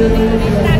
Grazie.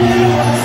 Yeah.